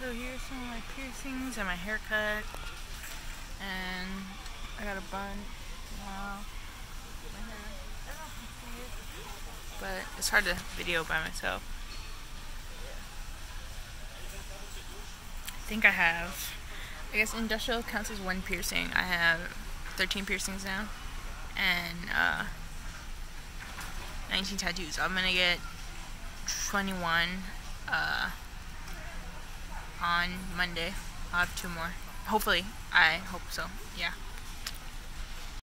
So here's some of my piercings and my haircut. And I got a bun. Wow. But it's hard to video by myself. I think I have, I guess industrial counts as one piercing. I have 13 piercings now. And uh, 19 tattoos. I'm gonna get 21 uh, on Monday. I'll have two more. Hopefully. I hope so. Yeah.